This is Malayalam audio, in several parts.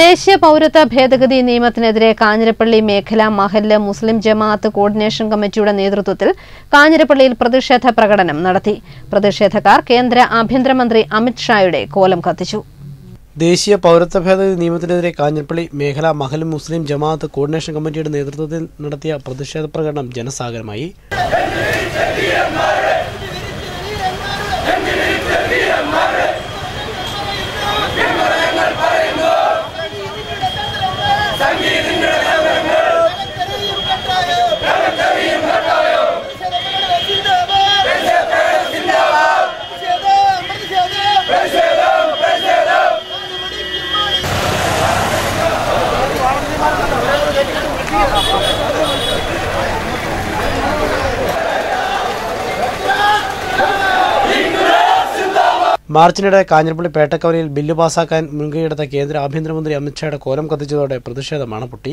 ദേശീയ പൗരത്വ ഭേദഗതി നിയമത്തിനെതിരെ കാഞ്ഞിരപ്പള്ളി മേഖല മഹല്ല് മുസ്ലിം ജമാഅത്ത് കോർഡിനേഷൻ കമ്മിറ്റിയുടെ നേതൃത്വത്തിൽ കാഞ്ഞിരപ്പള്ളിയിൽ പ്രതിഷേധ പ്രകടനം നടത്തി. പ്രതിഷേധക്കാർ കേന്ദ്ര ആഭ്യന്തരമന്ത്രി അമിത് ഷായുടെ കോലം കത്തിച്ചു. ദേശീയ പൗരത്വ ഭേദഗതി നിയമത്തിനെതിരെ കാഞ്ഞിരപ്പള്ളി മേഖല മഹൽ മുസ്ലിം ജമാഅത്ത് കോർഡിനേഷൻ കമ്മിറ്റിയുടെ നേതൃത്വത്തിൽ നടത്തിയ പ്രതിഷേധ പ്രകടനം ജനസാഗരമായി. മാർച്ചിനിടെ കാഞ്ഞിരപ്പള്ളി പേട്ടക്കവലയിൽ ബില്ല് പാസാക്കാൻ മുൻകൈയെടുത്ത കേന്ദ്ര ആഭ്യന്തരമന്ത്രി അമിത്ഷായുടെ കോലം കത്തിച്ചതോടെ പ്രതിഷേധമാണ് പൊട്ടി.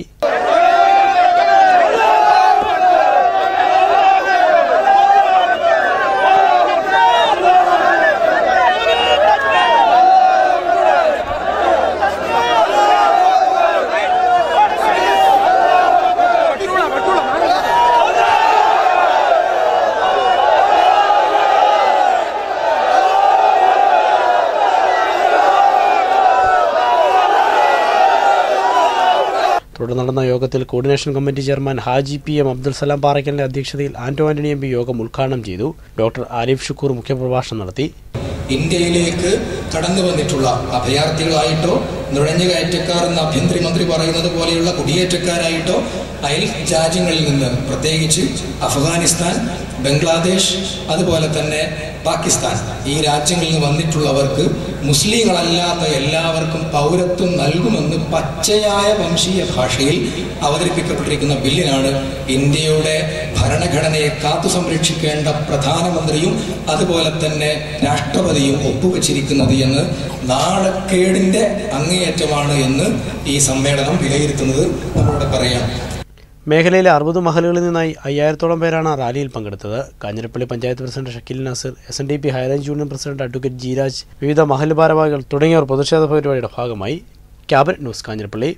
തുടർന്ന് നടന്ന യോഗത്തിൽ coordination committee chairman Haji P M Abdul Salam പാറയ്ക്കലിന്റെ അധ്യക്ഷതയിൽ ആന്റോ ആന്റണി എം പി യോഗം ഉദ്ഘാടനം ചെയ്തു. ഡോക്ടർ ആരിഫ് ഷുക്കൂർ മുഖ്യപ്രഭാഷണം നടത്തി. ഇന്ത്യയിലേക്ക് കടന്നു വന്നിട്ടുള്ള അഭയാർത്ഥികളായിട്ടോ നുഴഞ്ഞു കയറ്റക്കാർ എന്ന് ആഭ്യന്തരമന്ത്രി പറയുന്നത് പോലെയുള്ള കുടിയേറ്റക്കാരായിട്ടോ അയൽ രാജ്യങ്ങളിൽ നിന്ന് പ്രത്യേകിച്ച് അഫ്ഗാനിസ്ഥാൻ ബംഗ്ലാദേശ് അതുപോലെ തന്നെ പാകിസ്ഥാൻ. ഈ രാജ്യങ്ങളിൽ വന്നിട്ടുള്ളവർക്ക് മുസ്ലിങ്ങളല്ലാത്ത എല്ലാവർക്കും പൗരത്വം നൽകുമെന്ന് പച്ചയായ വംശീയ ഭാഷയിൽ അവതരിപ്പിക്കപ്പെട്ടിരിക്കുന്ന ബില്ലിനാണ് ഇന്ത്യയുടെ ഭരണഘടനയെ കാത്തു സംരക്ഷിക്കേണ്ട പ്രധാനമന്ത്രിയും അതുപോലെ തന്നെ രാഷ്ട്രപതിയും ഒപ്പുവച്ചിരിക്കുന്നത് എന്ന് നാണക്കേടിന്റെ അങ്ങേയറ്റമാണ് എന്ന് ഈ സമ്മേളനം വിലയിരുത്തുന്നത് നമ്മളോട് പറയാം. മേഖലയിലെ അറുപത് മഹലുകളിൽ നിന്നായി അയ്യായിരത്തോളം പേരാണ് റാലിയിൽ പങ്കെടുത്തത്. Kanjirappally panchayat president Shakeel Nasir S N D P high range union president advocate Jeeraj വിവിധ മഹൽ ഭാരവാഹികൾ തുടങ്ങിയവർ പ്രതിഷേധ പരിപാടിയുടെ ഭാഗമായി. Cabinet news Kanjirappally.